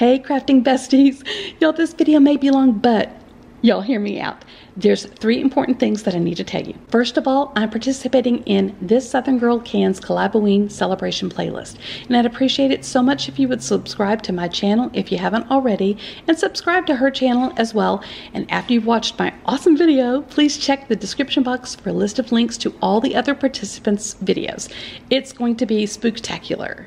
Hey crafting besties. Y'all, this video may be long, but y'all hear me out. There's three important things that I need to tell you. First of all, I'm participating in this Southern Girl Can's Collaboween celebration playlist, and I'd appreciate it so much if you would subscribe to my channel if you haven't already, and subscribe to her channel as well. And after you've watched my awesome video, please check the description box for a list of links to all the other participants' videos. It's going to be spooktacular.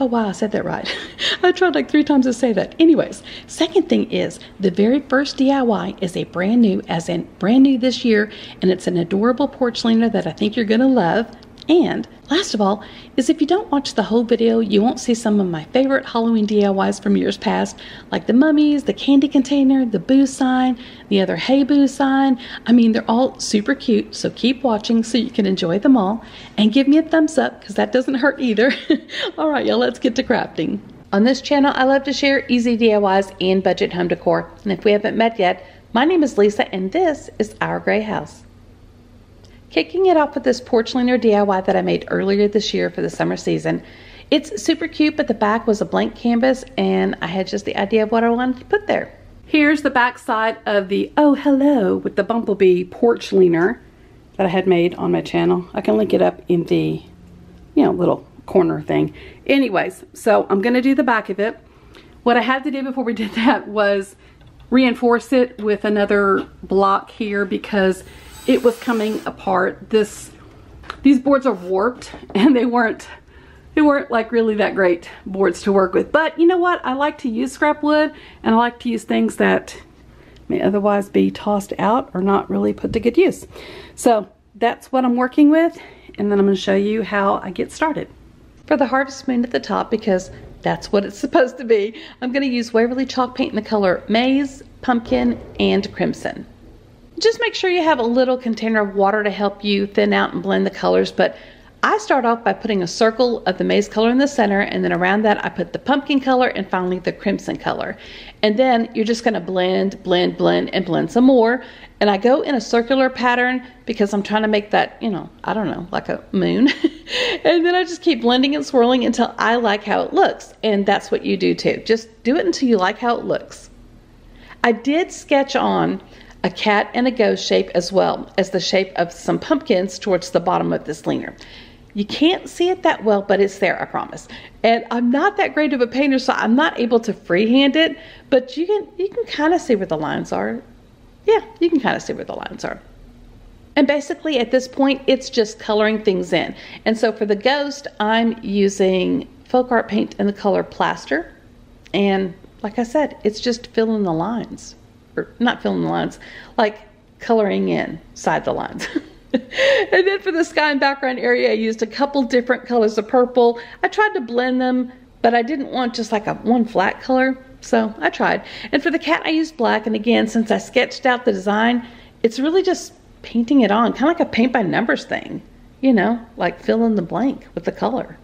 Oh wow, I said that right. I tried like three times to say that. Anyways, second thing is the very first DIY is a brand new, as in brand new this year, and it's an adorable porch leaner that I think you're gonna love. And last of all, is if you don't watch the whole video, you won't see some of my favorite Halloween DIYs from years past, like the mummies, the candy container, the boo sign, the other hey boo sign. I mean, they're all super cute, so keep watching so you can enjoy them all. And give me a thumbs up, because that doesn't hurt either. all right, y'all, let's get to crafting. On this channel, I love to share easy DIYs and budget home decor. And if we haven't met yet, my name is Lisa, and this is Our Gray House. Kicking it off with this porch leaner DIY that I made earlier this year for the summer season. It's super cute, but the back was a blank canvas and I had just the idea of what I wanted to put there. Here's the back side of the Oh Hello with the Bumblebee porch leaner that I had made on my channel. I can link it up in the, you know, little corner thing. Anyways, so I'm going to do the back of it. What I had to do before we did that was reinforce it with another block here because it was coming apart. This, these boards are warped and they weren't, they weren't like really that great boards to work with. But you know what? I like to use scrap wood and I like to use things that may otherwise be tossed out or not really put to good use. So that's what I'm working with. And then I'm gonna show you how I get started. For the harvest moon at the top, because that's what it's supposed to be, I'm gonna use Waverly chalk paint in the color Maize, Pumpkin, and Crimson. Just make sure you have a little container of water to help you thin out and blend the colors, but I start off by putting a circle of the maize color in the center and then around that I put the pumpkin color and finally the crimson color. And then you're just going to blend, blend, blend, and blend some more. And I go in a circular pattern because I'm trying to make that, you know, I don't know, like a moon. and then I just keep blending and swirling until I like how it looks. And that's what you do too. Just do it until you like how it looks. I did sketch on a cat and a ghost shape as well as the shape of some pumpkins towards the bottom of this leaner. You can't see it that well, but it's there, I promise. And I'm not that great of a painter, so I'm not able to freehand it, but you can you can kind of see where the lines are. Yeah, you can kind of see where the lines are. And basically at this point, it's just coloring things in. And so for the ghost, I'm using folk art paint in the color plaster. And like I said, it's just filling the lines or not filling the lines, like coloring in side the lines. and then for the sky and background area, I used a couple different colors of purple. I tried to blend them, but I didn't want just like a one flat color. So I tried. And for the cat, I used black. And again, since I sketched out the design, it's really just painting it on, kind of like a paint by numbers thing, you know, like fill in the blank with the color.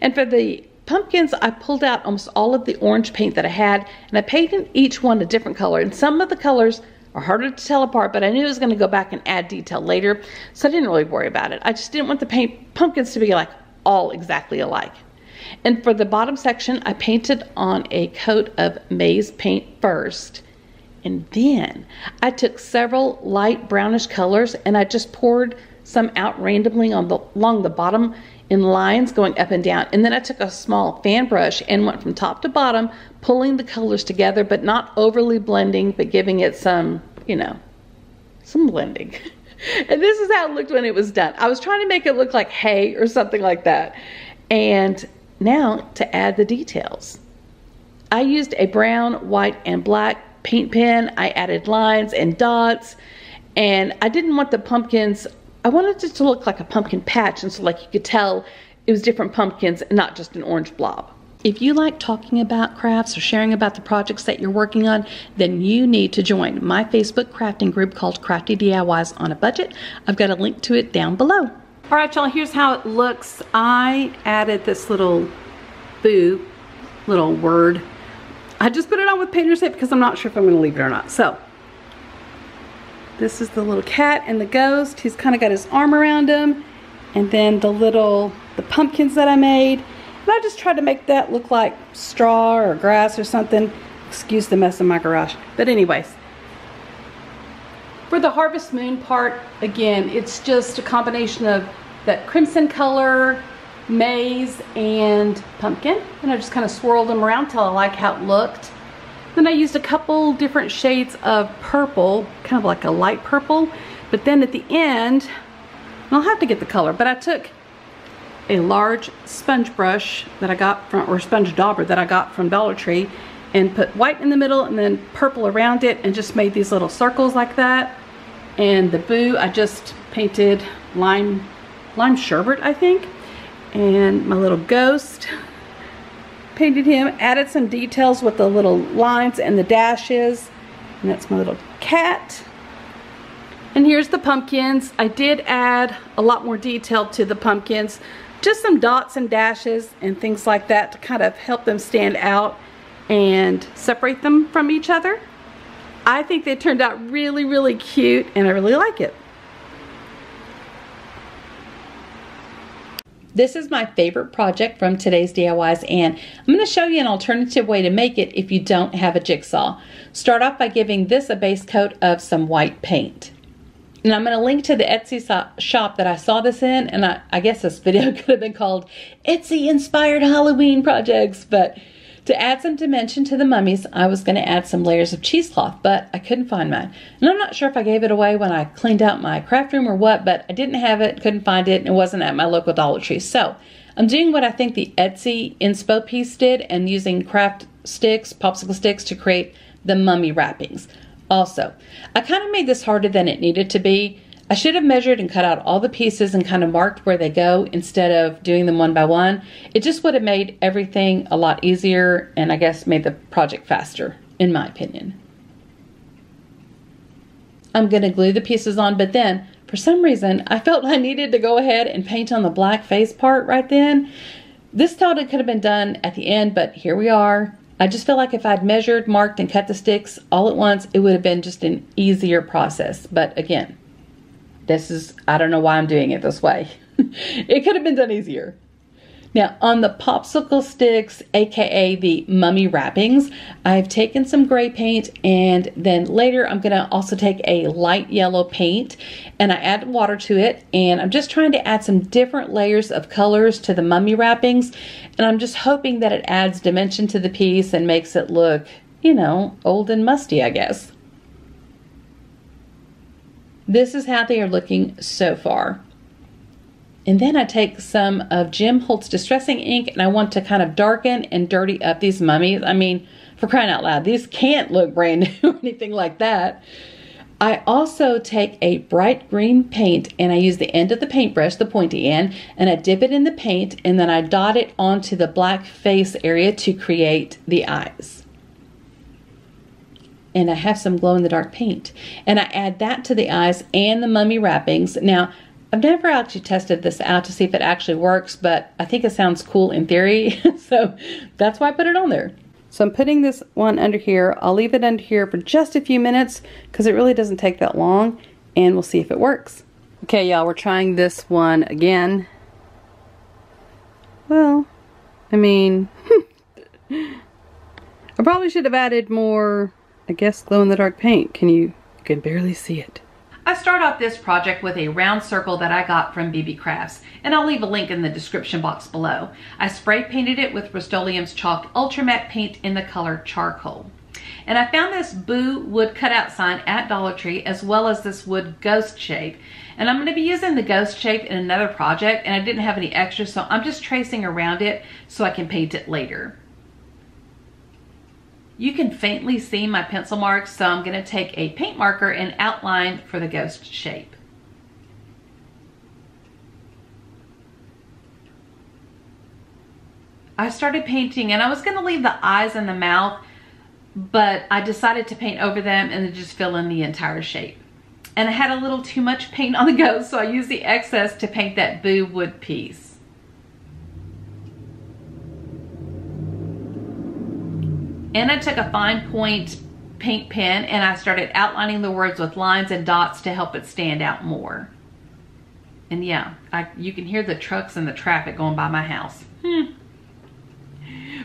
And for the pumpkins, I pulled out almost all of the orange paint that I had, and I painted each one a different color. And some of the colors are harder to tell apart, but I knew I was going to go back and add detail later, so I didn't really worry about it. I just didn't want the paint pumpkins to be like all exactly alike. And for the bottom section, I painted on a coat of maize paint first. And then I took several light brownish colors and I just poured some out randomly on the along the bottom in lines going up and down. And then I took a small fan brush and went from top to bottom, pulling the colors together, but not overly blending, but giving it some, you know, some blending. and this is how it looked when it was done. I was trying to make it look like hay or something like that. And now to add the details. I used a brown, white, and black paint pen. I added lines and dots. And I didn't want the pumpkins I wanted it to look like a pumpkin patch and so like you could tell it was different pumpkins and not just an orange blob. If you like talking about crafts or sharing about the projects that you're working on, then you need to join my Facebook crafting group called Crafty DIYs on a Budget. I've got a link to it down below. All right, y'all, here's how it looks. I added this little boo, little word. I just put it on with painter's tape because I'm not sure if I'm gonna leave it or not. So this is the little cat and the ghost. He's kind of got his arm around him. And then the little, the pumpkins that I made. And I just tried to make that look like straw or grass or something. Excuse the mess in my garage. But anyways, for the Harvest Moon part, again, it's just a combination of that crimson color, maize, and pumpkin. And I just kind of swirled them around till I like how it looked. Then I used a couple different shades of purple, kind of like a light purple. But then at the end, I'll have to get the color, but I took a large sponge brush that I got from, or sponge dauber that I got from Dollar Tree and put white in the middle and then purple around it and just made these little circles like that. And the boo, I just painted lime, lime sherbet, I think. And my little ghost, painted him, added some details with the little lines and the dashes. And that's my little cat. And here's the pumpkins. I did add a lot more detail to the pumpkins just some dots and dashes and things like that to kind of help them stand out and separate them from each other. I think they turned out really, really cute and I really like it. This is my favorite project from today's DIYs and I'm going to show you an alternative way to make it if you don't have a jigsaw. Start off by giving this a base coat of some white paint. And I'm going to link to the Etsy shop that I saw this in. And I, I guess this video could have been called Etsy Inspired Halloween Projects. But to add some dimension to the mummies, I was going to add some layers of cheesecloth, but I couldn't find mine. And I'm not sure if I gave it away when I cleaned out my craft room or what, but I didn't have it, couldn't find it, and it wasn't at my local Dollar Tree. So I'm doing what I think the Etsy inspo piece did and using craft sticks, popsicle sticks to create the mummy wrappings. Also, I kind of made this harder than it needed to be. I should have measured and cut out all the pieces and kind of marked where they go instead of doing them one by one. It just would have made everything a lot easier and I guess made the project faster, in my opinion. I'm going to glue the pieces on, but then for some reason I felt I needed to go ahead and paint on the black face part right then. This totally could have been done at the end, but here we are. I just feel like if I'd measured, marked, and cut the sticks all at once, it would have been just an easier process. But again, this is, I don't know why I'm doing it this way. it could have been done easier. Now, on the popsicle sticks, aka the mummy wrappings, I've taken some gray paint and then later I'm to also take a light yellow paint and I add water to it and I'm just trying to add some different layers of colors to the mummy wrappings and I'm just hoping that it adds dimension to the piece and makes it look, you know, old and musty, I guess. This is how they are looking so far. And then I take some of Tim Holtz Distressing Ink and I want to kind of darken and dirty up these mummies. I mean, for crying out loud, these can't look brand new or anything like that. I also take a bright green paint and I use the end of the paintbrush, the pointy end, and I dip it in the paint and then I dot it onto the black face area to create the eyes. And I have some glow in the dark paint. And I add that to the eyes and the mummy wrappings. Now, I've never actually tested this out to see if it actually works, but I think it sounds cool in theory, so that's why I put it on there. So I'm putting this one under here. I'll leave it under here for just a few minutes because it really doesn't take that long, and we'll see if it works. Okay, y'all, we're trying this one again. Well, I mean, I probably should have added more, I guess, glow-in-the-dark paint. Can you, you can barely see it. I start off this project with a round circle that I got from BB Crafts, and I'll leave a link in the description box below. I spray painted it with Rust-Oleum's Chalk Ultra Matte paint in the color Charcoal. And I found this Boo wood cutout sign at Dollar Tree as well as this wood ghost shape. And I'm going to be using the ghost shape in another project and I didn't have any extra so I'm just tracing around it so I can paint it later. You can faintly see my pencil marks, so I'm gonna take a paint marker and outline for the ghost shape. I started painting and I was gonna leave the eyes and the mouth, but I decided to paint over them and then just fill in the entire shape. And I had a little too much paint on the ghost, so I used the excess to paint that boo wood piece. And I took a fine point paint pen and I started outlining the words with lines and dots to help it stand out more. And yeah, I, you can hear the trucks and the traffic going by my house. Hmm.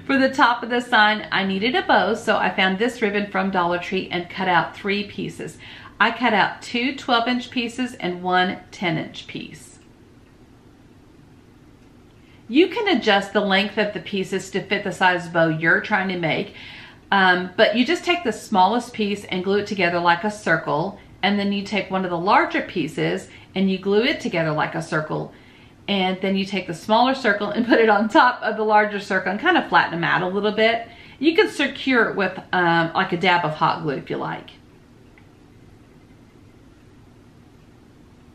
For the top of the sign, I needed a bow, so I found this ribbon from Dollar Tree and cut out three pieces. I cut out two 12 inch pieces and one 10 inch piece. You can adjust the length of the pieces to fit the size bow you're trying to make, um, but you just take the smallest piece and glue it together like a circle, and then you take one of the larger pieces and you glue it together like a circle, and then you take the smaller circle and put it on top of the larger circle and kind of flatten them out a little bit. You can secure it with um, like a dab of hot glue if you like.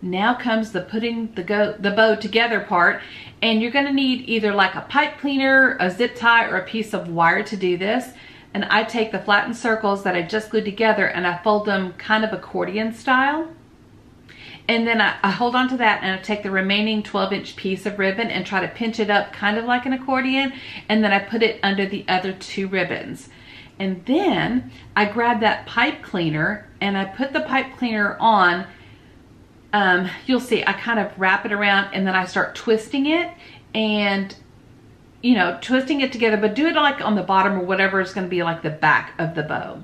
Now comes the putting the, go, the bow together part and you're gonna need either like a pipe cleaner, a zip tie, or a piece of wire to do this. And I take the flattened circles that I just glued together and I fold them kind of accordion style. And then I, I hold on to that and I take the remaining 12 inch piece of ribbon and try to pinch it up kind of like an accordion. And then I put it under the other two ribbons. And then I grab that pipe cleaner and I put the pipe cleaner on um, you'll see I kind of wrap it around and then I start twisting it and you know twisting it together but do it like on the bottom or whatever is going to be like the back of the bow.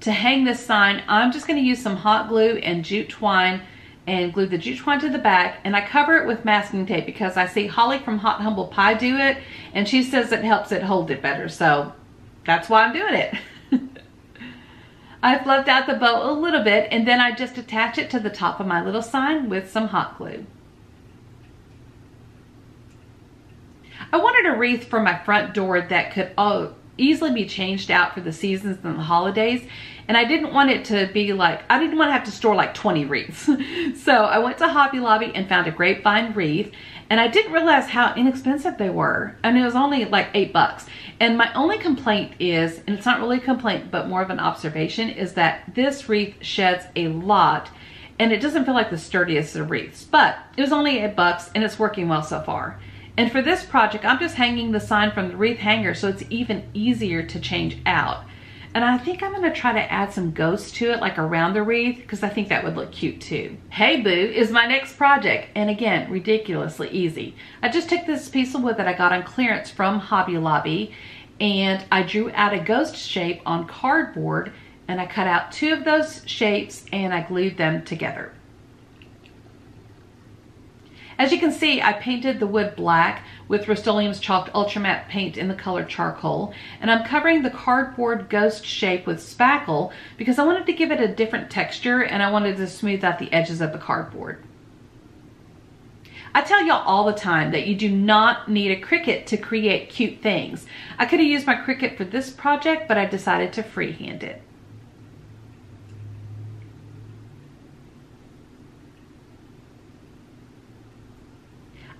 To hang this sign I'm just going to use some hot glue and jute twine and glue the jute twine to the back and I cover it with masking tape because I see Holly from Hot Humble Pie do it and she says it helps it hold it better so that's why I'm doing it. I fluffed out the bow a little bit and then I just attach it to the top of my little sign with some hot glue. I wanted a wreath for my front door that could easily be changed out for the seasons and the holidays. And I didn't want it to be like, I didn't want to have to store like 20 wreaths. so I went to Hobby Lobby and found a grapevine wreath. And I didn't realize how inexpensive they were. And it was only like eight bucks. And my only complaint is, and it's not really a complaint, but more of an observation, is that this wreath sheds a lot and it doesn't feel like the sturdiest of wreaths, but it was only eight bucks and it's working well so far. And for this project, I'm just hanging the sign from the wreath hanger so it's even easier to change out. And I think I'm gonna try to add some ghosts to it, like around the wreath, because I think that would look cute too. Hey Boo is my next project. And again, ridiculously easy. I just took this piece of wood that I got on clearance from Hobby Lobby and I drew out a ghost shape on cardboard and I cut out two of those shapes and I glued them together. As you can see, I painted the wood black with Rust-Oleum's Chalked Ultra Matte paint in the color charcoal. And I'm covering the cardboard ghost shape with spackle because I wanted to give it a different texture and I wanted to smooth out the edges of the cardboard. I tell y'all all the time that you do not need a Cricut to create cute things. I could have used my Cricut for this project, but I decided to freehand it.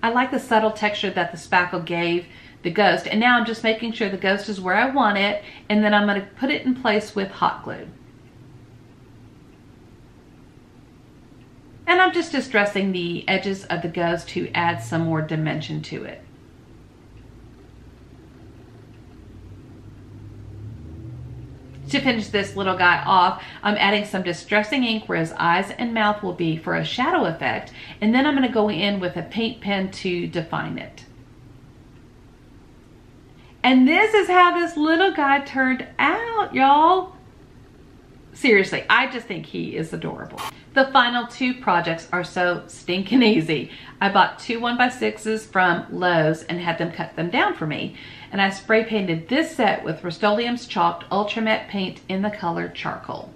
I like the subtle texture that the spackle gave the ghost. And now I'm just making sure the ghost is where I want it. And then I'm going to put it in place with hot glue. And I'm just distressing the edges of the ghost to add some more dimension to it. To finish this little guy off, I'm adding some distressing ink where his eyes and mouth will be for a shadow effect. And then I'm gonna go in with a paint pen to define it. And this is how this little guy turned out, y'all. Seriously, I just think he is adorable. The final two projects are so stinking easy. I bought two one by sixes from Lowe's and had them cut them down for me. And I spray painted this set with Rust-Oleum's Chalked Ultra Matte paint in the color Charcoal.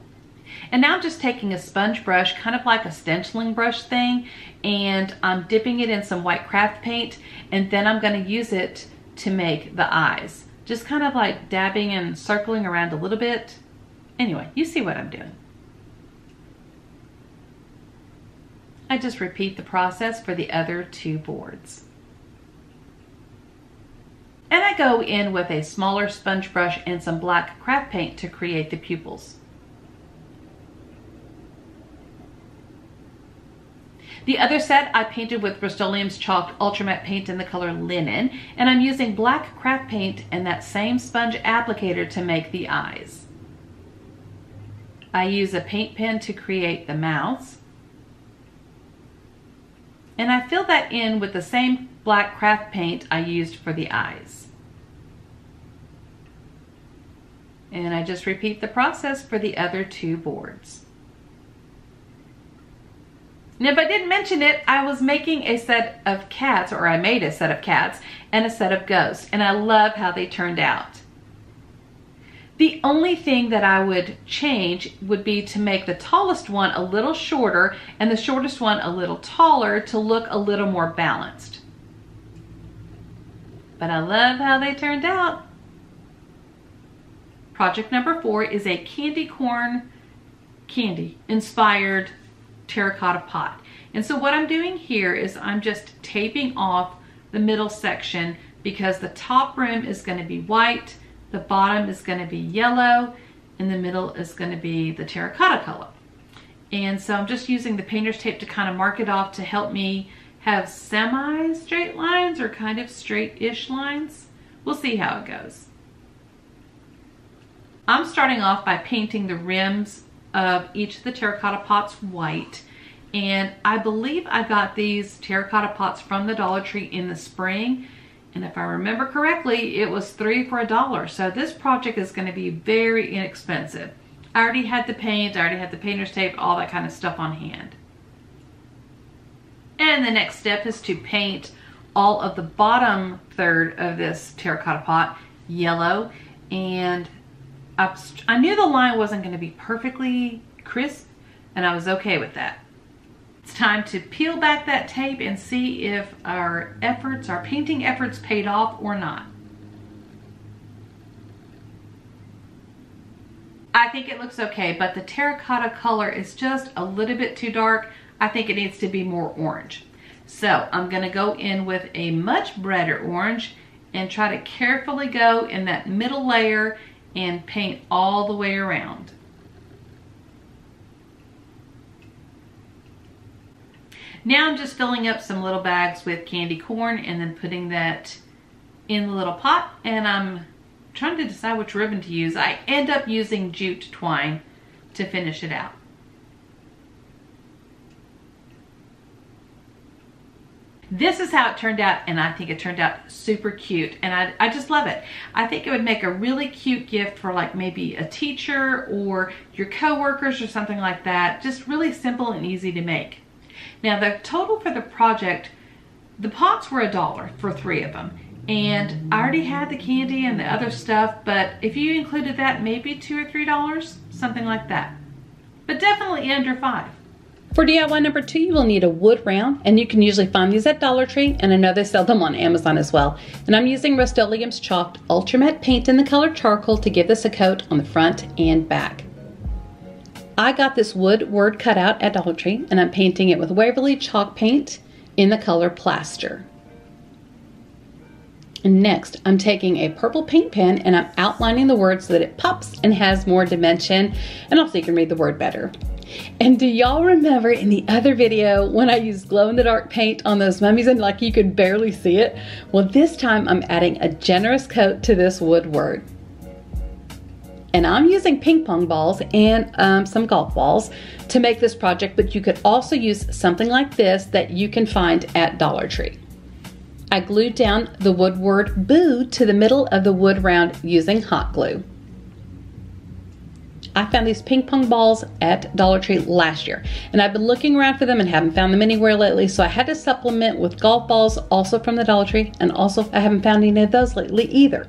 And now I'm just taking a sponge brush, kind of like a stenciling brush thing, and I'm dipping it in some white craft paint, and then I'm gonna use it to make the eyes. Just kind of like dabbing and circling around a little bit. Anyway, you see what I'm doing. I just repeat the process for the other two boards. And I go in with a smaller sponge brush and some black craft paint to create the pupils. The other set I painted with Rust-Oleum's Chalked Ultra Matte paint in the color Linen, and I'm using black craft paint and that same sponge applicator to make the eyes. I use a paint pen to create the mouths. And I fill that in with the same black craft paint I used for the eyes. And I just repeat the process for the other two boards. And if I didn't mention it, I was making a set of cats, or I made a set of cats, and a set of ghosts, and I love how they turned out. The only thing that I would change would be to make the tallest one a little shorter and the shortest one a little taller to look a little more balanced. But I love how they turned out. Project number four is a candy corn candy inspired terracotta pot. And so what I'm doing here is I'm just taping off the middle section because the top rim is going to be white, the bottom is going to be yellow, and the middle is going to be the terracotta color. And so I'm just using the painter's tape to kind of mark it off to help me have semi-straight lines or kind of straight-ish lines. We'll see how it goes. I'm starting off by painting the rims of each of the terracotta pots white. And I believe I got these terracotta pots from the Dollar Tree in the spring. And if I remember correctly, it was three for a dollar. So this project is gonna be very inexpensive. I already had the paint, I already had the painter's tape, all that kind of stuff on hand. And the next step is to paint all of the bottom third of this terracotta pot yellow. And I knew the line wasn't going to be perfectly crisp and I was okay with that. It's time to peel back that tape and see if our efforts, our painting efforts paid off or not. I think it looks okay, but the terracotta color is just a little bit too dark. I think it needs to be more orange. So I'm gonna go in with a much brighter orange and try to carefully go in that middle layer and paint all the way around. Now I'm just filling up some little bags with candy corn and then putting that in the little pot and I'm trying to decide which ribbon to use. I end up using jute twine to finish it out. This is how it turned out and I think it turned out super cute and I, I just love it. I think it would make a really cute gift for like maybe a teacher or your coworkers or something like that. Just really simple and easy to make. Now the total for the project, the pots were a dollar for three of them. And I already had the candy and the other stuff, but if you included that, maybe two or three dollars, something like that. But definitely under five. For DIY number two, you will need a wood round, and you can usually find these at Dollar Tree, and I know they sell them on Amazon as well. And I'm using Rust-Oleum's Chalked Ultra Matte paint in the color charcoal to give this a coat on the front and back. I got this wood word cutout at Dollar Tree, and I'm painting it with Waverly chalk paint in the color plaster. And next, I'm taking a purple paint pen and I'm outlining the word so that it pops and has more dimension, and also you can read the word better. And do y'all remember in the other video when I used glow-in-the-dark paint on those mummies and like you could barely see it? Well, this time I'm adding a generous coat to this wood word. And I'm using ping pong balls and um, some golf balls to make this project, but you could also use something like this that you can find at Dollar Tree. I glued down the wood word boo to the middle of the wood round using hot glue. I found these ping pong balls at Dollar Tree last year, and I've been looking around for them and haven't found them anywhere lately, so I had to supplement with golf balls also from the Dollar Tree, and also I haven't found any of those lately either.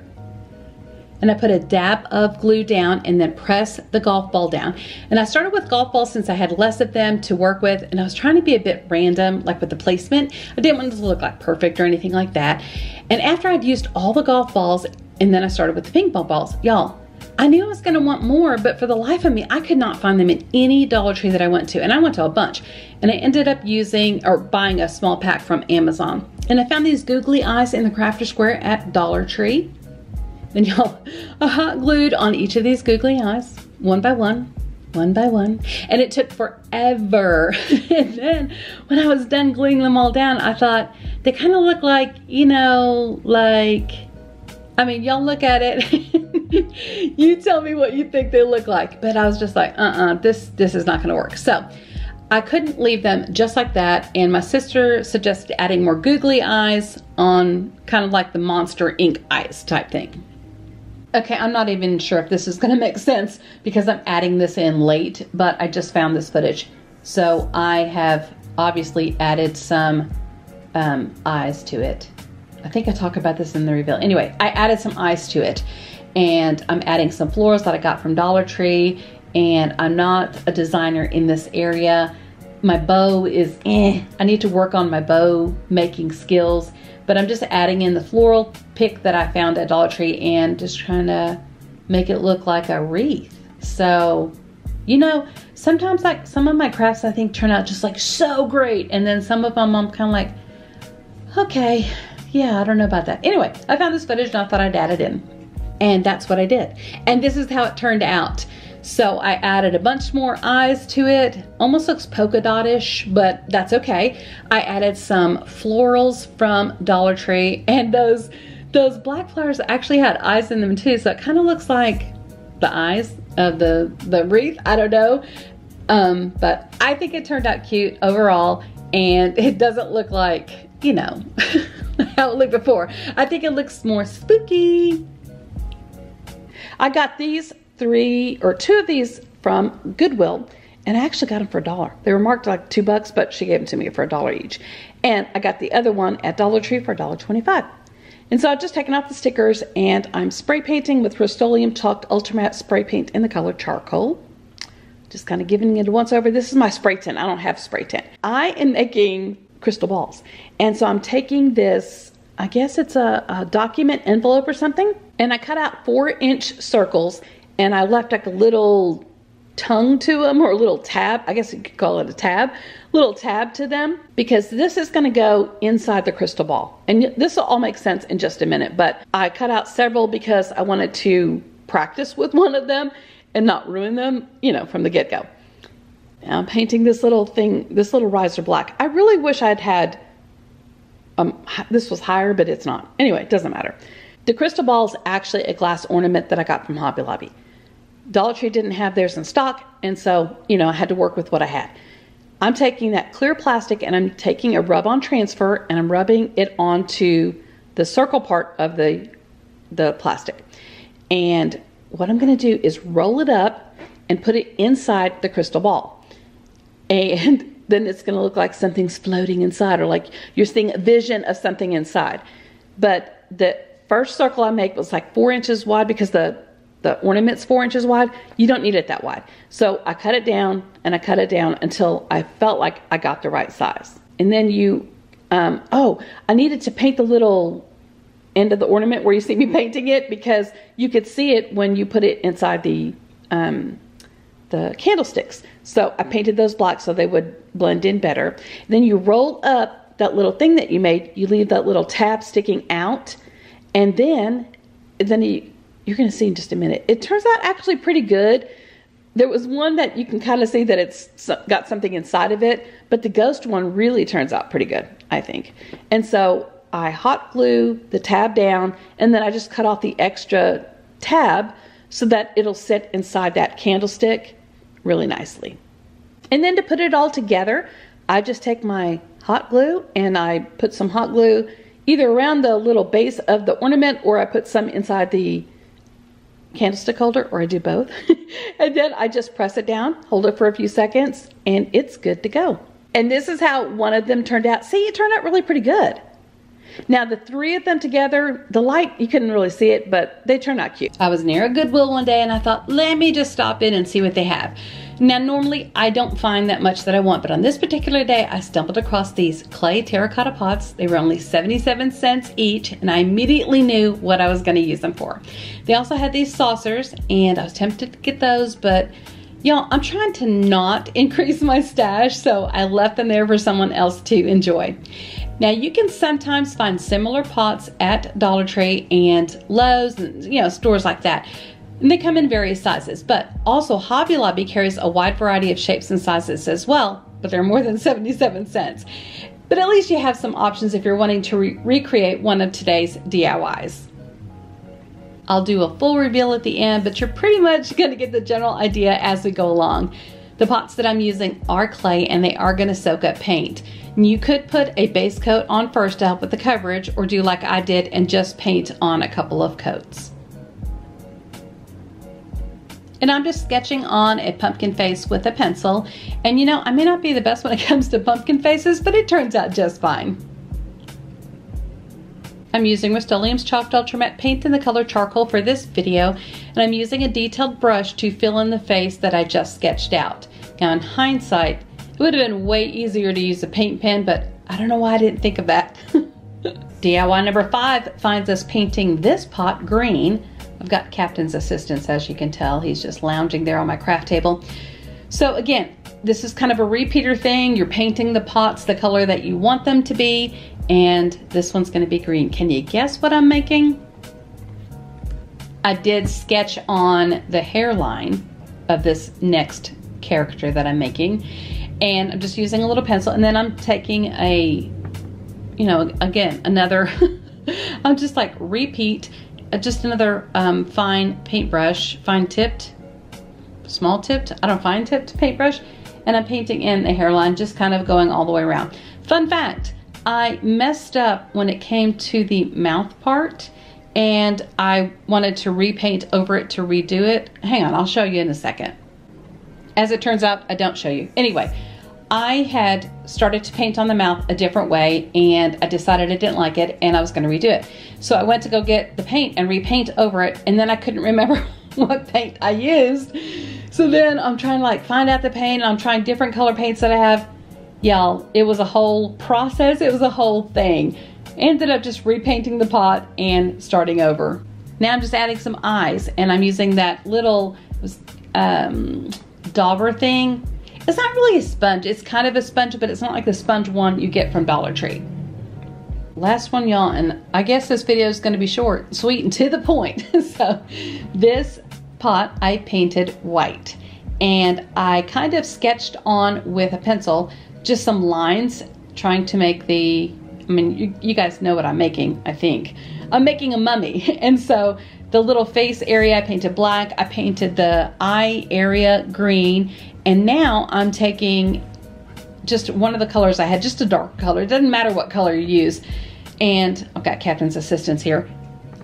And I put a dab of glue down and then press the golf ball down. And I started with golf balls since I had less of them to work with, and I was trying to be a bit random, like with the placement. I didn't want it to look like perfect or anything like that. And after I'd used all the golf balls, and then I started with the ping pong balls, y'all, I knew I was going to want more, but for the life of me, I could not find them in any Dollar Tree that I went to. And I went to a bunch. And I ended up using or buying a small pack from Amazon. And I found these googly eyes in the crafter square at Dollar Tree. And y'all, I hot glued on each of these googly eyes, one by one, one by one. And it took forever. and then when I was done gluing them all down, I thought they kind of look like, you know, like, I mean, y'all look at it. you tell me what you think they look like. But I was just like, uh-uh, this, this is not gonna work. So I couldn't leave them just like that, and my sister suggested adding more googly eyes on kind of like the Monsters Inc eyes type thing. Okay, I'm not even sure if this is to make sense because I'm adding this in late, but I just found this footage. So I have obviously added some um, eyes to it. I think I talk about this in the reveal. Anyway, I added some eyes to it and I'm adding some florals that I got from Dollar Tree and I'm not a designer in this area. My bow is eh. I need to work on my bow making skills, but I'm just adding in the floral pick that I found at Dollar Tree and just trying to make it look like a wreath. So, you know, sometimes like some of my crafts I think turn out just like so great and then some of them I'm kind of like okay, yeah, I don't know about that. Anyway, I found this footage and I thought I'd add it in. And that's what I did. And this is how it turned out. So I added a bunch more eyes to it. Almost looks polka dot-ish, but that's okay. I added some florals from Dollar Tree and those those black flowers actually had eyes in them too. So it kind of looks like the eyes of the, the wreath. I don't know. Um, but I think it turned out cute overall and it doesn't look like, you know, how it looked before. I think it looks more spooky. I got these three or two of these from Goodwill and I actually got them for a dollar. They were marked like two bucks, but she gave them to me for a dollar each. And I got the other one at Dollar Tree for a dollar twenty-five. And so I've just taken off the stickers and I'm spray painting with Rust-Oleum Chalked Ultramatte Spray Paint in the color Charcoal. Just kind of giving it a once over. This is my spray tint. I don't have spray tint. I am making crystal balls. And so I'm taking this, I guess it's a, a document envelope or something, and I cut out four inch circles and I left like a little tongue to them or a little tab. I guess you could call it a tab, little tab to them because this is going to go inside the crystal ball. And this will all make sense in just a minute, but I cut out several because I wanted to practice with one of them and not ruin them, you know, from the get go. I'm painting this little thing, this little riser black. I really wish I'd had, um, this was higher, but it's not. Anyway, it doesn't matter. The crystal ball is actually a glass ornament that I got from Hobby Lobby. Dollar Tree didn't have theirs in stock, and so, you know, I had to work with what I had. I'm taking that clear plastic and I'm taking a rub-on transfer and I'm rubbing it onto the circle part of the, the plastic. And what I'm going to do is roll it up and put it inside the crystal ball. And then it's going to look like something's floating inside or like you're seeing a vision of something inside. But the first circle I make was like four inches wide because the the ornament's four inches wide, you don't need it that wide. So I cut it down and I cut it down until I felt like I got the right size. And then you, um, oh, I needed to paint the little end of the ornament where you see me painting it because you could see it when you put it inside the, um, the candlesticks. So I painted those black so they would blend in better. Then you roll up that little thing that you made, you leave that little tab sticking out, and then then you you're going to see in just a minute. It turns out actually pretty good. There was one that you can kind of see that it's got something inside of it, but the ghost one really turns out pretty good, I think. And so I hot glue the tab down and then I just cut off the extra tab so that it'll sit inside that candlestick really nicely. And then to put it all together, I just take my hot glue and I put some hot glue either around the little base of the ornament or I put some inside the candlestick holder or I do both. and then I just press it down, hold it for a few seconds, and it's good to go. And this is how one of them turned out. See, it turned out really pretty good. Now the three of them together, the light, you couldn't really see it, but they turned out cute. I was near a Goodwill one day and I thought, let me just stop in and see what they have. Now, normally I don't find that much that I want, but on this particular day, I stumbled across these clay terracotta pots. They were only 77 cents each, and I immediately knew what I was gonna use them for. They also had these saucers, and I was tempted to get those, but Y'all, I'm trying to not increase my stash, so I left them there for someone else to enjoy. Now you can sometimes find similar pots at Dollar Tree and Lowe's and you know stores like that. And they come in various sizes, but also Hobby Lobby carries a wide variety of shapes and sizes as well, but they're more than 77 cents. But at least you have some options if you're wanting to re recreate one of today's DIYs. I'll do a full reveal at the end, but you're pretty much going to get the general idea as we go along. The pots that I'm using are clay and they are gonna soak up paint. You could put a base coat on first to help with the coverage or do like I did and just paint on a couple of coats. And I'm just sketching on a pumpkin face with a pencil. And you know, I may not be the best when it comes to pumpkin faces, but it turns out just fine. I'm using Rust-Oleum's Chalked Ultra Matte paint in the color charcoal for this video, and I'm using a detailed brush to fill in the face that I just sketched out. Now in hindsight, it would have been way easier to use a paint pen, but I don't know why I didn't think of that. DIY number five finds us painting this pot green I've got captain's assistance, as you can tell. He's just lounging there on my craft table. So again, this is kind of a repeater thing. You're painting the pots the color that you want them to be, and this one's gonna be green. Can you guess what I'm making? I did sketch on the hairline of this next character that I'm making, and I'm just using a little pencil, and then I'm taking a, you know, again, another, I'm just like repeat just another um, fine paintbrush, fine tipped, small tipped, I don't fine tipped paintbrush, and I'm painting in the hairline, just kind of going all the way around. Fun fact, I messed up when it came to the mouth part and I wanted to repaint over it to redo it. Hang on, I'll show you in a second. As it turns out, I don't show you. Anyway, I had started to paint on the mouth a different way and I decided I didn't like it and I was going to redo it. So I went to go get the paint and repaint over it and then I couldn't remember what paint I used. So then I'm trying to like find out the paint and I'm trying different color paints that I have. Y'all, it was a whole process. It was a whole thing. Ended up just repainting the pot and starting over. Now I'm just adding some eyes and I'm using that little um, dauber thing it's not really a sponge. It's kind of a sponge, but it's not like the sponge one you get from Dollar Tree. Last one, y'all, and I guess this video is going to be short, sweet, and to the point. so this pot I painted white. And I kind of sketched on with a pencil just some lines trying to make the, I mean, you, you guys know what I'm making, I think. I'm making a mummy. And so the little face area I painted black. I painted the eye area green and now I'm taking just one of the colors I had, just a dark color. It doesn't matter what color you use. And I've got Captain's assistance here.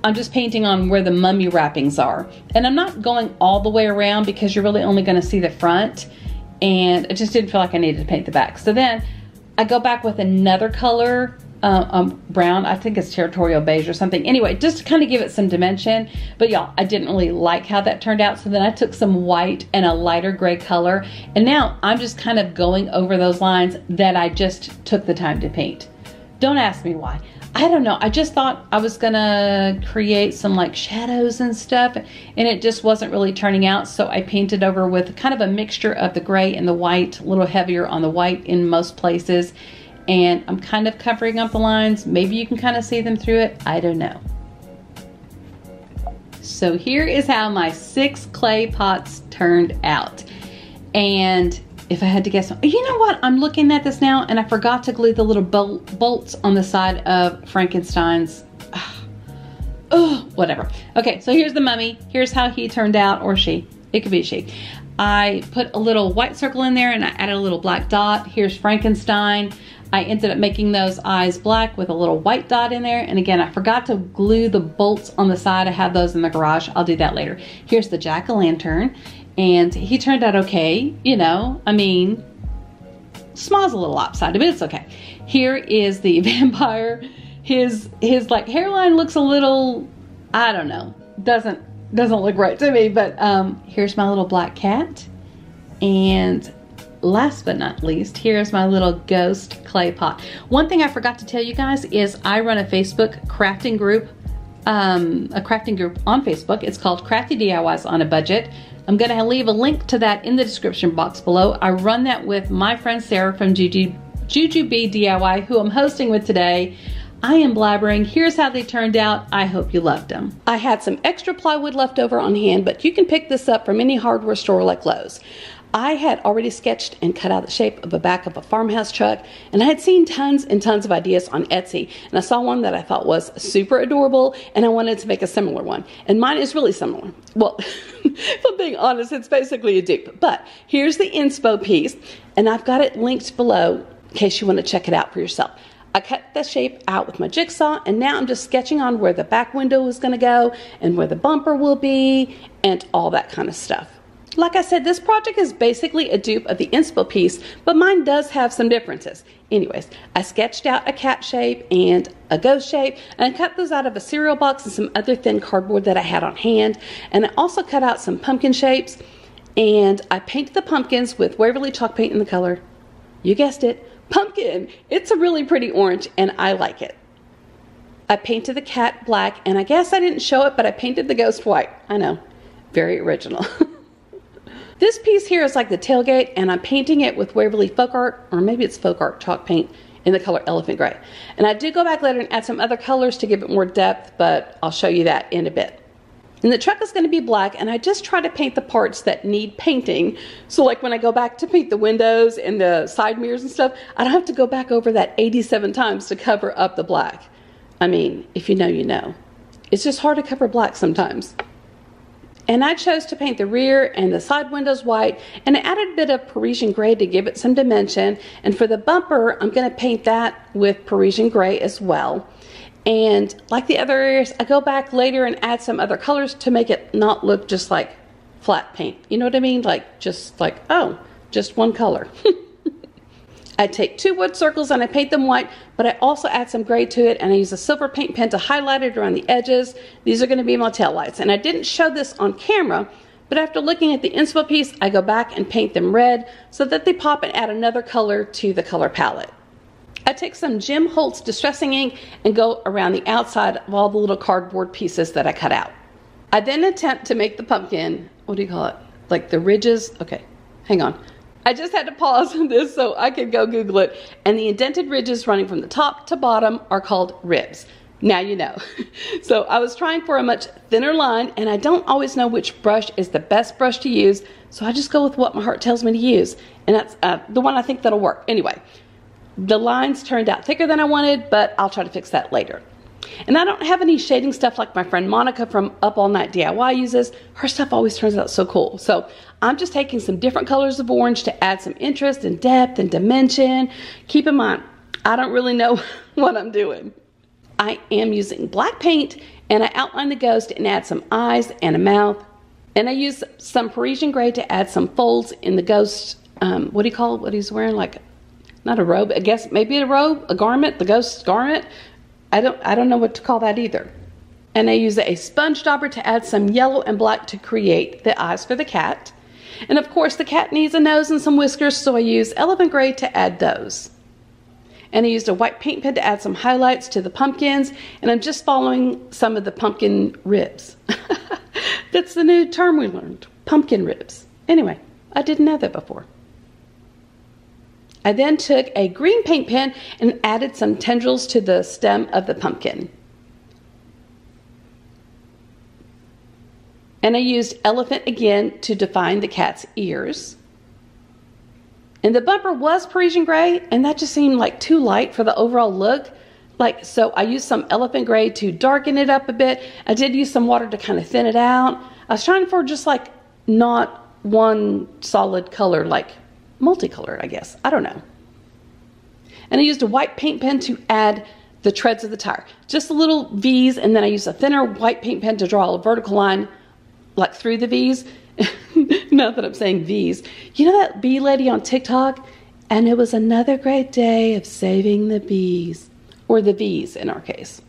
I'm just painting on where the mummy wrappings are. And I'm not going all the way around because you're really only gonna see the front. And I just didn't feel like I needed to paint the back. So then I go back with another color uh, um, brown. I think it's territorial beige or something. Anyway, just to kind of give it some dimension. But y'all, I didn't really like how that turned out. So then I took some white and a lighter gray color. And now I'm just kind of going over those lines that I just took the time to paint. Don't ask me why. I don't know. I just thought I was gonna create some like shadows and stuff and it just wasn't really turning out. So I painted over with kind of a mixture of the gray and the white, a little heavier on the white in most places and I'm kind of covering up the lines. Maybe you can kind of see them through it. I don't know. So here is how my six clay pots turned out. And if I had to guess, you know what? I'm looking at this now and I forgot to glue the little bol bolts on the side of Frankenstein's. Oh, whatever. Okay, so here's the mummy. Here's how he turned out, or she. It could be she. I put a little white circle in there and I added a little black dot. Here's Frankenstein. I ended up making those eyes black with a little white dot in there. And again, I forgot to glue the bolts on the side. I have those in the garage. I'll do that later. Here's the jack-o'-lantern. And he turned out okay. You know, I mean, smile's a little lopsided, but it's okay. Here is the vampire. His, his like hairline looks a little, I don't know, doesn't, doesn't look right to me. But um, here's my little black cat. And last but not least, here's my little ghost clay pot. One thing I forgot to tell you guys is I run a Facebook crafting group, um, a crafting group on Facebook. It's called Crafty DIYs on a Budget. I'm going to leave a link to that in the description box below. I run that with my friend Sarah from Juju, Juju DIY, who I'm hosting with today. I am blabbering. Here's how they turned out. I hope you loved them. I had some extra plywood left over on hand, but you can pick this up from any hardware store like Lowe's. I had already sketched and cut out the shape of the back of a farmhouse truck, and I had seen tons and tons of ideas on Etsy. And I saw one that I thought was super adorable, and I wanted to make a similar one. And mine is really similar. Well, if I'm being honest, it's basically a dupe. But here's the inspo piece, and I've got it linked below in case you want to check it out for yourself. I cut the shape out with my jigsaw and now I'm just sketching on where the back window is going to go and where the bumper will be and all that kind of stuff. Like I said, this project is basically a dupe of the inspo piece, but mine does have some differences. Anyways, I sketched out a cat shape and a ghost shape, and I cut those out of a cereal box and some other thin cardboard that I had on hand. And I also cut out some pumpkin shapes, and I painted the pumpkins with Waverly chalk paint in the color. You guessed it, pumpkin. It's a really pretty orange, and I like it. I painted the cat black, and I guess I didn't show it, but I painted the ghost white. I know, very original. This piece here is like the tailgate and I'm painting it with Waverly Folk Art, or maybe it's Folk Art chalk paint in the color Elephant Gray. And I did go back later and add some other colors to give it more depth, but I'll show you that in a bit. And the truck is going to be black and I just try to paint the parts that need painting. So like when I go back to paint the windows and the side mirrors and stuff, I don't have to go back over that 87 times to cover up the black. I mean, if you know, you know. It's just hard to cover black sometimes. And I chose to paint the rear and the side windows white and I added a bit of Parisian gray to give it some dimension. And for the bumper, I'm going to paint that with Parisian gray as well. And like the other areas, I go back later and add some other colors to make it not look just like flat paint. You know what I mean? Like just like, oh, just one color. I take two wood circles and I paint them white, but I also add some gray to it and I use a silver paint pen to highlight it around the edges. These are going to be my tail lights. And I didn't show this on camera, but after looking at the inspo piece, I go back and paint them red so that they pop and add another color to the color palette. I take some Tim Holtz Distressing Ink and go around the outside of all the little cardboard pieces that I cut out. I then attempt to make the pumpkin, what do you call it? Like the ridges? Okay, hang on. I just had to pause on this so I could go Google it. And the indented ridges running from the top to bottom are called ribs. Now you know. so I was trying for a much thinner line and I don't always know which brush is the best brush to use. So I just go with what my heart tells me to use. And that's uh, the one I think that'll work. Anyway, the lines turned out thicker than I wanted, but I'll try to fix that later. And I don't have any shading stuff like my friend Monica from Up All Night DIY uses. Her stuff always turns out so cool. So I'm just taking some different colors of orange to add some interest and depth and dimension. Keep in mind, I don't really know what I'm doing. I am using black paint and I outline the ghost and add some eyes and a mouth. And I use some Parisian gray to add some folds in the ghost, um, what do you call it, what he's wearing? Like, not a robe, I guess maybe a robe, a garment, the ghost's garment. I don't, I don't know what to call that either. And I use a sponge dauber to add some yellow and black to create the eyes for the cat. And of course the cat needs a nose and some whiskers, so I use elephant gray to add those. And I used a white paint pen to add some highlights to the pumpkins, and I'm just following some of the pumpkin ribs. That's the new term we learned, pumpkin ribs. Anyway, I didn't know that before. I then took a green paint pen and added some tendrils to the stem of the pumpkin. And I used elephant again to define the cat's ears. And the bumper was Parisian gray, and that just seemed like too light for the overall look. Like, so I used some elephant gray to darken it up a bit. I did use some water to kind of thin it out. I was trying for just like not one solid color, like multicolored, I guess. I don't know. And I used a white paint pen to add the treads of the tire. Just a little V's, and then I used a thinner white paint pen to draw a vertical line like through the V's. Not that I'm saying V's. You know that bee lady on TikTok? And it was another great day of saving the bees, or the V's in our case.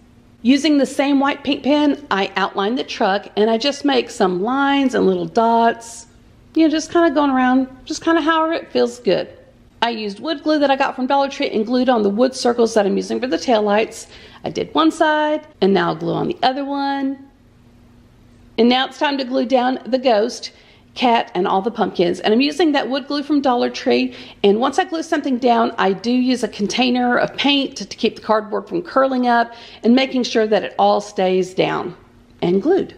Using the same white paint pen, I outline the truck and I just make some lines and little dots. You know, just kind of going around, just kind of however it feels good. I used wood glue that I got from Dollar Tree and glued on the wood circles that I'm using for the tail lights. I did one side and now I'll glue on the other one. And now it's time to glue down the ghost, cat, and all the pumpkins. And I'm using that wood glue from Dollar Tree. And once I glue something down, I do use a container of paint to, to keep the cardboard from curling up and making sure that it all stays down and glued.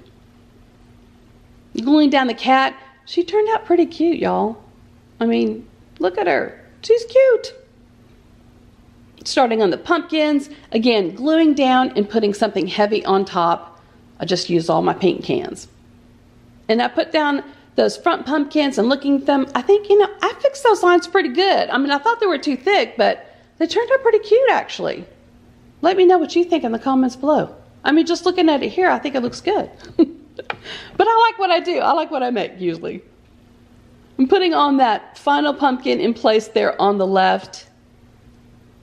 Gluing down the cat, she turned out pretty cute, y'all. I mean, look at her. She's cute. Starting on the pumpkins, again, gluing down and putting something heavy on top. I just used all my paint cans. And I put down those front pumpkins and looking at them, I think, you know, I fixed those lines pretty good. I mean, I thought they were too thick, but they turned out pretty cute actually. Let me know what you think in the comments below. I mean, just looking at it here, I think it looks good. but I like what I do. I like what I make usually. I'm putting on that final pumpkin in place there on the left.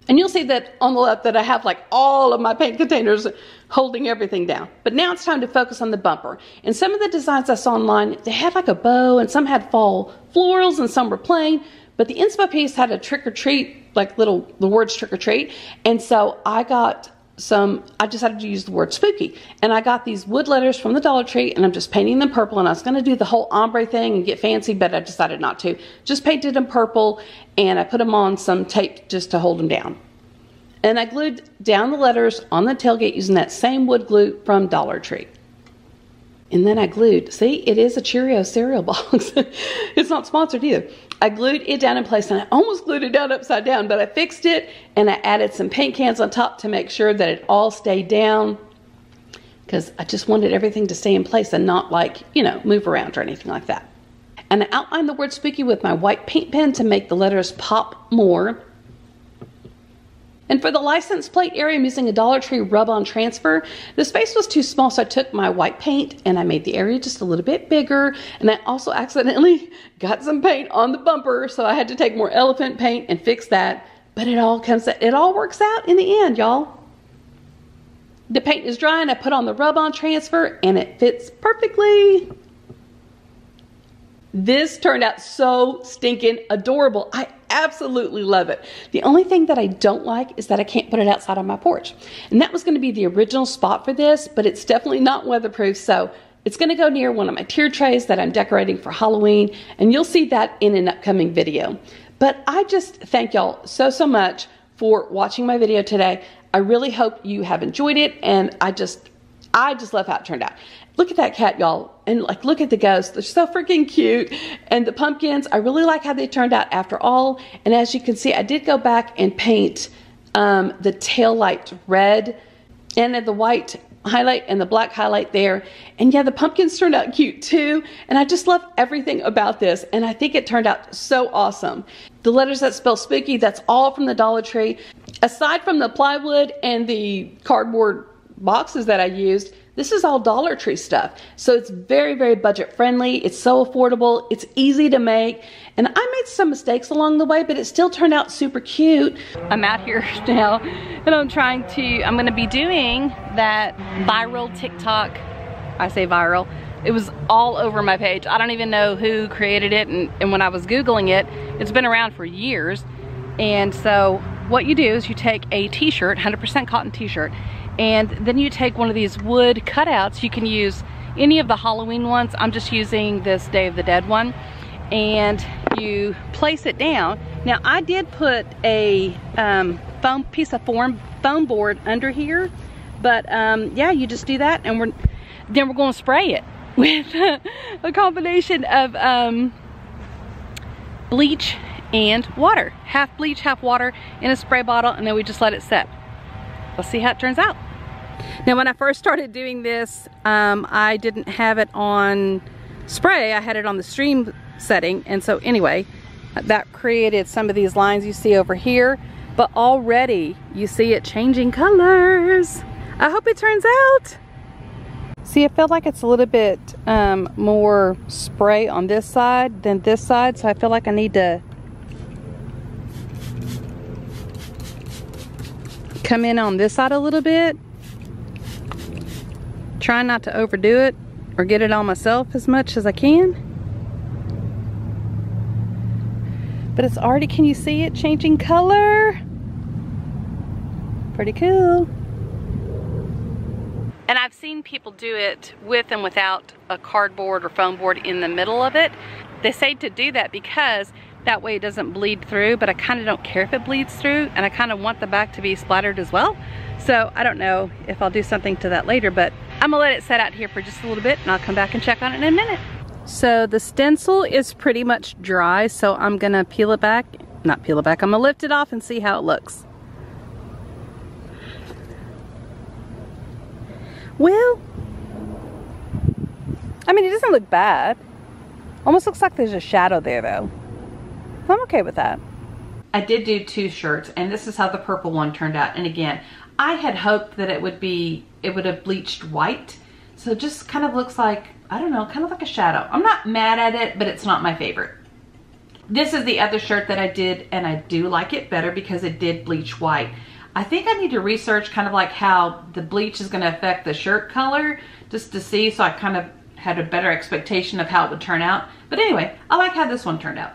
And you'll see that on the left that I have like all of my paint containers holding everything down. But now it's time to focus on the bumper. And some of the designs I saw online, they had like a bow and some had fall florals and some were plain. But the inspo piece had a trick or treat, like little, the words trick or treat. And so I got some, I decided to use the word spooky. And I got these wood letters from the Dollar Tree and I'm just painting them purple. And I was going to do the whole ombre thing and get fancy, but I decided not to. Just painted them purple and I put them on some tape just to hold them down. And I glued down the letters on the tailgate using that same wood glue from Dollar Tree. And then I glued, see, it is a Cheerio cereal box. it's not sponsored either. I glued it down in place and I almost glued it down upside down, but I fixed it and I added some paint cans on top to make sure that it all stayed down because I just wanted everything to stay in place and not like, you know, move around or anything like that. And I outlined the word spooky with my white paint pen to make the letters pop more. And for the license plate area, I'm using a Dollar Tree rub-on transfer. The space was too small, so I took my white paint and I made the area just a little bit bigger. And I also accidentally got some paint on the bumper, so I had to take more elephant paint and fix that. But it all comes, it all works out in the end, y'all. The paint is dry and I put on the rub-on transfer and it fits perfectly. This turned out so stinking adorable. I absolutely love it. The only thing that I don't like is that I can't put it outside on my porch. And that was going to be the original spot for this, but it's definitely not weatherproof. So it's going to go near one of my tier trays that I'm decorating for Halloween. And you'll see that in an upcoming video. But I just thank y'all so, so much for watching my video today. I really hope you have enjoyed it. And I just, I just love how it turned out. Look at that cat, y'all. And like, look at the ghosts. They're so freaking cute. And the pumpkins, I really like how they turned out after all. And as you can see, I did go back and paint um, the tail light red and the white highlight and the black highlight there. And yeah, the pumpkins turned out cute too. And I just love everything about this. And I think it turned out so awesome. The letters that spell spooky, that's all from the Dollar Tree. Aside from the plywood and the cardboard boxes that I used, this is all Dollar Tree stuff. So it's very, very budget friendly. It's so affordable. It's easy to make. And I made some mistakes along the way, but it still turned out super cute. I'm out here now and I'm trying to, I'm gonna be doing that viral TikTok. I say viral. It was all over my page. I don't even know who created it. And, and when I was Googling it, it's been around for years. And so what you do is you take a t-shirt, 100% cotton t-shirt, and then you take one of these wood cutouts. You can use any of the Halloween ones. I'm just using this Day of the Dead one. And you place it down. Now I did put a um, foam piece of foam, foam board under here. But um, yeah, you just do that and we're then we're going to spray it with a combination of um, bleach and water. Half bleach, half water in a spray bottle and then we just let it set. Let's see how it turns out. Now when I first started doing this, um, I didn't have it on spray, I had it on the stream setting. And so anyway, that created some of these lines you see over here, but already you see it changing colors. I hope it turns out. See, I feel like it's a little bit um, more spray on this side than this side, so I feel like I need to come in on this side a little bit Try not to overdo it or get it on myself as much as I can. But it's already, can you see it changing color? Pretty cool. And I've seen people do it with and without a cardboard or foam board in the middle of it. They say to do that because that way it doesn't bleed through, but I kind of don't care if it bleeds through and I kind of want the back to be splattered as well. So I don't know if I'll do something to that later, but I'm gonna let it set out here for just a little bit and I'll come back and check on it in a minute. So the stencil is pretty much dry, so I'm gonna peel it back. Not peel it back, I'm gonna lift it off and see how it looks. Well, I mean, it doesn't look bad. Almost looks like there's a shadow there though. I'm okay with that. I did do two shirts and this is how the purple one turned out. And again, I had hoped that it would be, it would have bleached white. So it just kind of looks like, I don't know, kind of like a shadow. I'm not mad at it, but it's not my favorite. This is the other shirt that I did and I do like it better because it did bleach white. I think I need to research kind of like how the bleach is going to affect the shirt color just to see so I kind of had a better expectation of how it would turn out. But anyway, I like how this one turned out.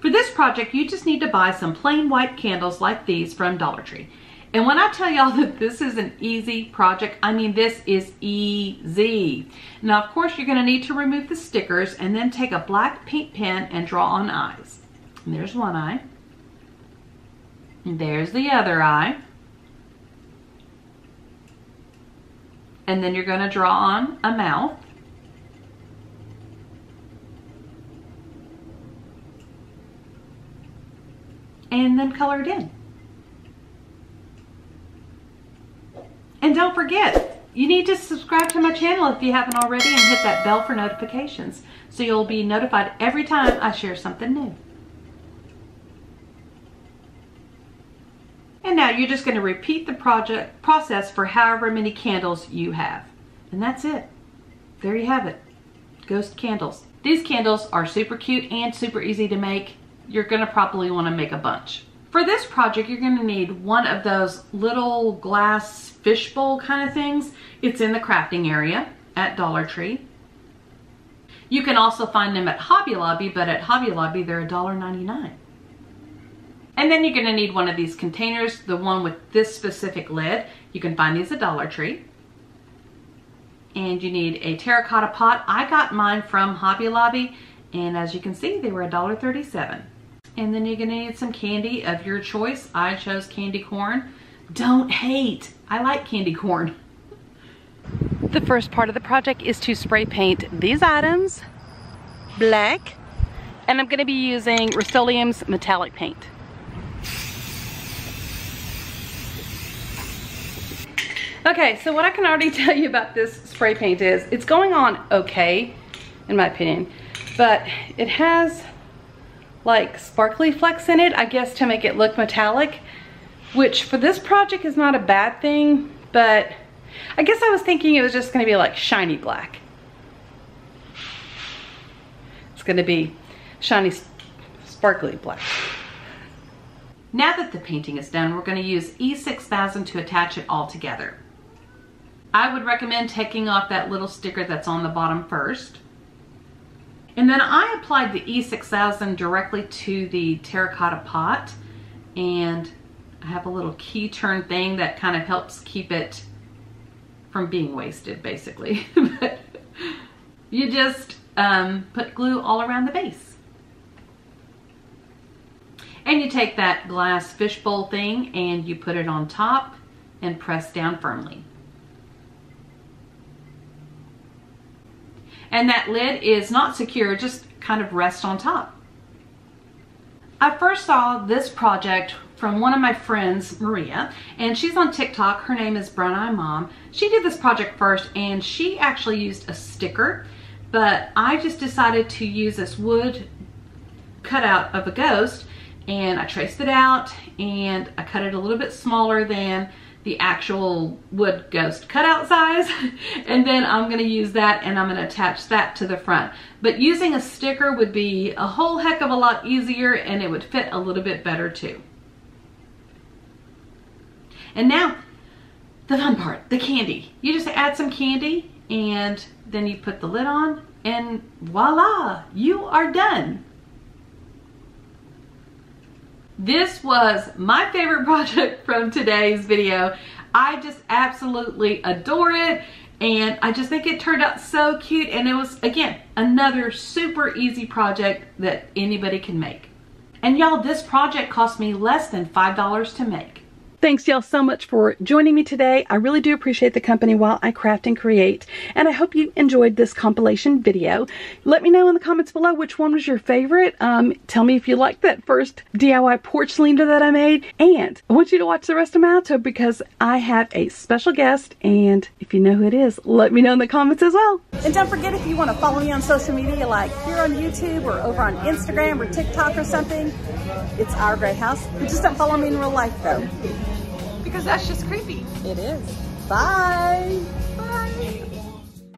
For this project, you just need to buy some plain white candles like these from Dollar Tree. And when I tell y'all that this is an easy project, I mean this is easy. Now, of course, you're gonna need to remove the stickers and then take a black paint pen and draw on eyes. And there's one eye. And there's the other eye. and then you're going to draw on a mouth. And then color it in. And don't forget, you need to subscribe to my channel if you haven't already and hit that bell for notifications so you'll be notified every time I share something new. And now you're just going to repeat the project process for however many candles you have. And that's it. There you have it. Ghost candles. These candles are super cute and super easy to make. You're going to probably want to make a bunch. For this project, you're going to need one of those little glass fishbowl kind of things. It's in the crafting area at Dollar Tree. You can also find them at Hobby Lobby, but at Hobby Lobby, they're $1.99. And then you're gonna need one of these containers, the one with this specific lid. You can find these at Dollar Tree. And you need a terracotta pot. I got mine from Hobby Lobby, and as you can see, they were $1.37. And then you're gonna need some candy of your choice. I chose candy corn. Don't hate, I like candy corn. The first part of the project is to spray paint these items black, and I'm gonna be using Rust-Oleum's metallic paint. Okay, so what I can already tell you about this spray paint is it's going on okay, in my opinion, but it has like sparkly flecks in it, I guess to make it look metallic, which for this project is not a bad thing, but I guess I was thinking it was just gonna be like shiny black. It's gonna be shiny, sparkly black. Now that the painting is done, we're gonna use E6000 to attach it all together. I would recommend taking off that little sticker that's on the bottom first. And then I applied the E6000 directly to the terracotta pot and I have a little key turn thing that kind of helps keep it from being wasted basically. but you just um, put glue all around the base. And you take that glass fishbowl thing and you put it on top and press down firmly. And that lid is not secure, just kind of rests on top. I first saw this project from one of my friends, Maria, and she's on TikTok. Her name is Brown Eye Mom. She did this project first and she actually used a sticker, but I just decided to use this wood cutout of a ghost and I traced it out and I cut it a little bit smaller than the actual wood ghost cutout size and then I'm going to use that and I'm going to attach that to the front. But using a sticker would be a whole heck of a lot easier and it would fit a little bit better too. And now the fun part, the candy. You just add some candy and then you put the lid on and voila, you are done. This was my favorite project from today's video. I just absolutely adore it and I just think it turned out so cute and it was, again, another super easy project that anybody can make. And y'all, this project cost me less than $5 to make. Thanks y'all so much for joining me today. I really do appreciate the company while I craft and create. And I hope you enjoyed this compilation video. Let me know in the comments below which one was your favorite. Um, tell me if you liked that first DIY porch leaner that I made. And I want you to watch the rest of my outro because I have a special guest. And if you know who it is, let me know in the comments as well. And don't forget if you want to follow me on social media like here on YouTube or over on Instagram or TikTok or something, it's Our Gray House. But just don't follow me in real life though. Because that's just creepy. It is. Bye. Bye.